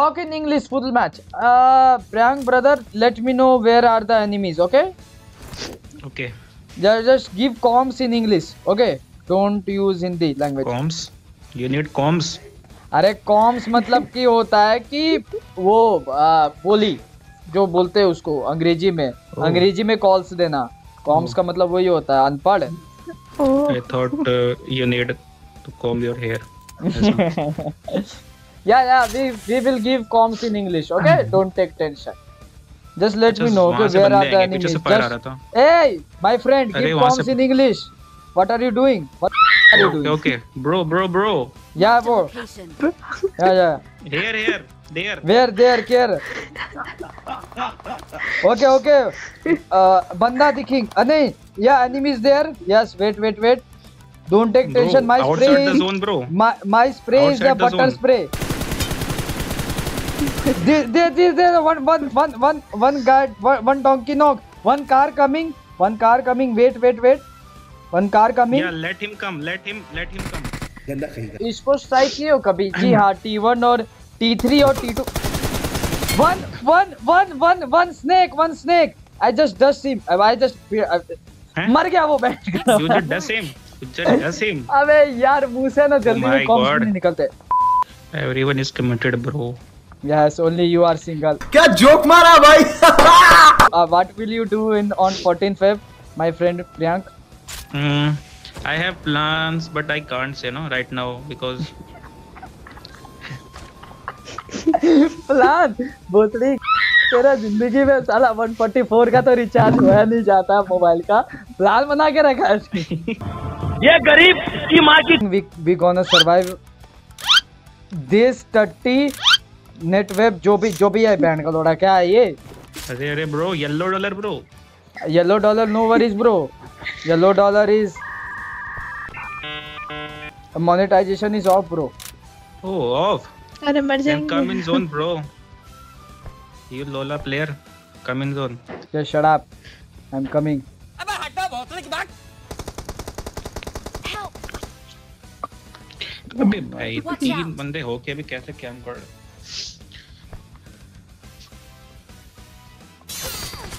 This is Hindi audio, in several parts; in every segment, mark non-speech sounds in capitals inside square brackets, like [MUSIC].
Talk in English full match. Uh, Priyank brother, let me know where are the enemies. Okay. Okay. Just, just give comms in English. Okay. Don't use Hindi language. Comms. You need comms. अरे कॉम्स मतलब कि होता है कि वो आ, बोली जो बोलते हैं उसको अंग्रेज़ी में oh. अंग्रेज़ी में कॉल्स देना कॉम्स oh. का मतलब वही होता है अनपढ़ I thought uh, you need to comb your hair. yeah yeah we we will give comms in english okay? Mm-hmm. Don't take tension. Just let me know okay where are the enemies? just, hey my friend give comms in english. What are you doing? What are you doing? okay. Bro bro bro. Yeah bro. Yeah yeah. Here here there. Where there care. Okay okay. Uh banda king uh, nahi yeah enemies there. Yes wait wait wait. Don't take bro, tension. My spray. Is, zone, my, my spray outside is the, the butter zone. spray. There, there, there, there, one, one, one, one, one guard, one, one donkey knock, one car coming, one car coming. Wait, wait, wait. One car coming. Yeah, let him come. Let him, let him come. इसको स्ट्राइक किए हो कभी जी हाँ टी वन और टी थ्री और T two one one one one one snake one snake I just dust him I just मर गया वो बैठ You just does him. You just does him. अबे यार मुँह से ना जल्दी Oh में कॉम्स नहीं निकलते Everyone is committed, bro. Yes only you are single क्या जोक मारा भाई uh, what will you do in on 14 Feb, my friend Priyank? Hmm. I have plans, but I can't say no right now because plan बोतली तेरा ज़िंदगी में साला 144 का तो रिचार्ज होया नहीं जाता मोबाइल का प्लान बना के रखा है ये गरीब की माँ की we we gonna survive this 30 net web जो भी जो भी है बैंड का लोड़ा क्या है ये? अरे अरे bro yellow dollar bro. Yellow dollar no worries bro. Yellow dollar is monetization is off bro. oh, oh off अरे मर जाएँगे। Come in zone bro you लोला player come in zone just shut up I am coming अबे हटो बोतल की बात। अबे भाई तीन बंदे हो के भी कैसे कैम कर रहे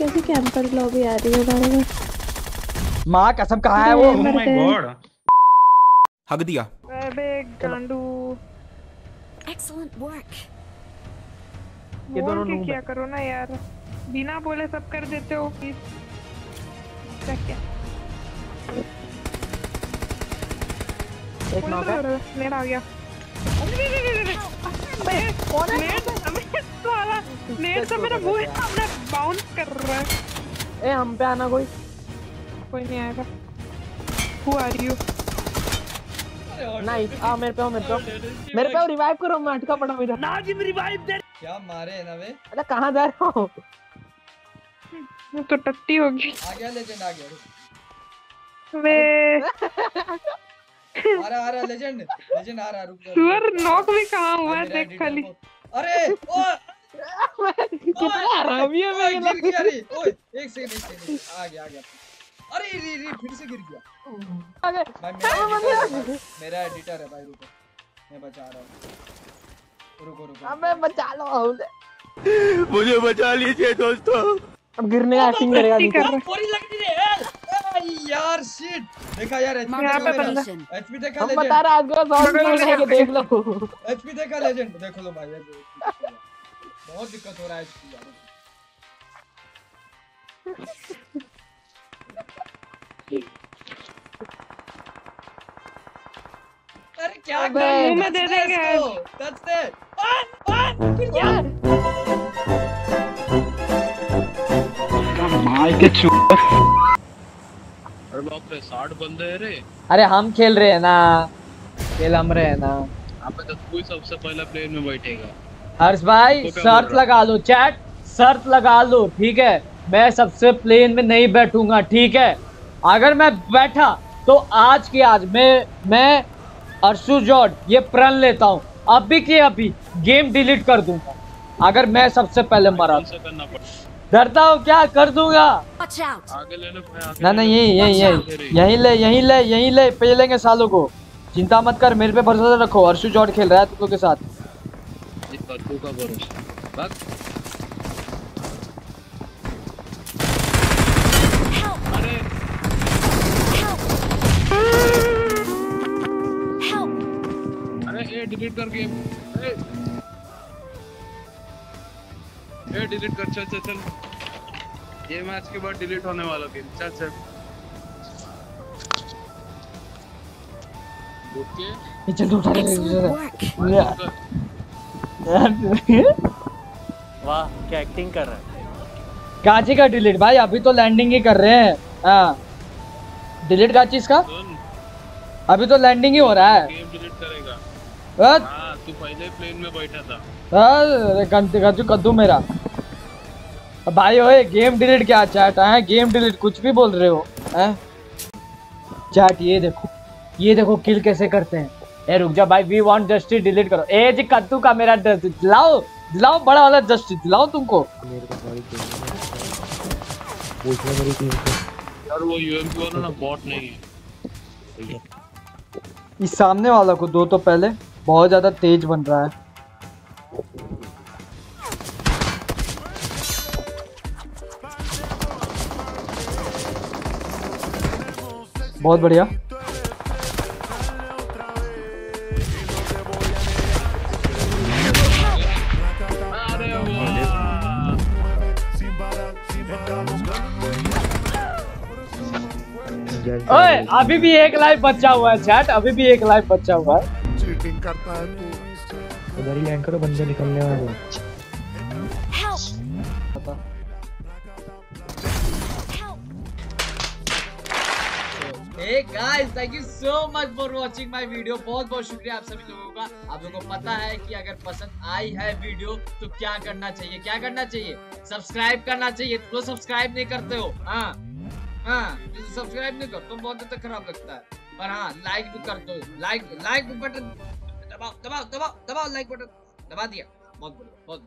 कैसे कैंपर लॉबी आ रही है हमारे में। माँ कसम कहाँ है वो। Oh my god. हक दिया। अबे गांडू। Excellent work. ये दोनों के क्या करो ना यार। बिना बोले सब कर देते हो प्लीज़ क्या क्या? एक नॉक है। मेरा आ गया। कौन है नेट अबे साला नेट से मेरा मुँह सामने बाउंस कर रहा है। ए हम पे आना कोई। कोई नहीं आएगा। हु आर यू नाइस आ मेरे पे हो मेरे पे मेरे पे रिवाइव करो मैं अटका पड़ा हूँ इधर। क्या मारे है ना वे? अरे कहाँ जा रहे हो? मैं तो टट्टी होगी। आ गया लेजेंड आ गया। वे आ रहा आ रहा लेजेंड लेजेंड आ रहा रुक जा, सुअर नॉक भी कहाँ हुआ देख खाली। अरे ओ! कितना हरामी है मैं गिर गया रे। ओए एक सेकंड एक सेकंड आ गया आ गया। अरे रे रे फिर से गिर गया। भाई मेरा भाई, मेरा एडिटर है भाई रुको। मैं बचा रहा हूँ। रुको रुको। अबे बचा लो मुझे बचा लीजिए दोस्तों। अब गिरने का एक्टिंग करेगा टट्टी कर रहा है। है यार शिट देखा यार एचपी यहाँ पे बंदा। एचपी देखा लेजेंड हम बता रहा आज को देख लो एचपी देखा लेजेंड देख लो भाई बहुत दिक्कत हो रहा है एचपी यार अरे क्या कर रही है? मुँह में दे देंगे। touch they. on, on, फिर क्या? अरे बाप रे साठ बंदे हैं रे। अरे हम खेल रहे हैं ना। खेल हम रहे हैं ना। यहाँ पे तो ही सबसे पहला प्लेन में बैठेगा। हर्ष भाई तो शर्त लगा लो चैट शर्त लगा लो ठीक है? मैं सबसे प्लेन में नहीं बैठूँगा ठीक है? अगर मैं बैठा तो आज की आज मैं मैं अर्शु जॉर्ड ये प्रण लेता हूँ। अभी के अभी गेम डिलीट कर दूँगा। अगर मैं सबसे पहले मरा डरता हूँ क्या कर दूँगा? Watch out! आगे ले लो भाई आगे ना ना लो। यही यही यही। ले यही ले यही ले पे लेंगे सालों को। चिंता मत कर मेरे पे भरोसा रखो अर्शु जॉर्ड खेल रहा है तुम के साथ! अरे। ए डिलीट कर गेम। ए डिलीट कर चल चल चल। ये मैच के बाद डिलीट होने वाला गेम चल चल। ये चल उठा ले work! [LAUGHS] वाह क्या एक्टिंग कर रहा है? काची का डिलीट भाई अभी तो लैंडिंग ही कर रहे हैं। हाँ। डिलीट का चीज़ का अभी तो लैंडिंग ही हो रहा है। गेम डिलीट करेगा। अ- हाँ तू पहले प्लेन में बैठा था। अरे गंदे कद्दू कद्दू मेरा। भाई ओए गेम डिलीट क्या चैट है? गेम डिलीट कुछ भी बोल रहे हो हैं? चैट ये देखो ये देखो किल कैसे करते हैं। ए रुक जा भाई वी वांट जस्टिस डिलीट करो। ए जी कद्दू का मेरा ड- दिलाओ दिलाओ बड़ा वाला जस्टिस दिलाओ तुमको। मेरे को सॉरी पूछना मेरी टीम को यार वो यूएमपी वाला ना बॉट नहीं है। इस सामने वाला को दो तो पहले बहुत ज़्यादा तेज बन रहा है। बहुत बढ़िया। ओए अभी भी एक लाइफ बचा हुआ है चैट। अभी भी एक लाइफ बचा हुआ है। चीटिंग करता है तू उधर ही लैंड करो बंदे निकलने वाले Help! बहुत बहुत शुक्रिया आप सभी लोगों का। आप लोगों को पता है कि अगर पसंद आई है वीडियो तो क्या करना चाहिए? क्या करना चाहिए? सब्सक्राइब करना चाहिए। तुम लोग सब्सक्राइब नहीं करते हो? हाँ। हाँ सब्सक्राइब नहीं करते तो बहुत ज़्यादा खराब लगता है। पर हाँ लाइक भी कर दो लाइक लाइक बटन दबाओ दबाओ दबाओ दबाओ लाइक बटन दबा दिया। बहुत बढ़िया, बहुत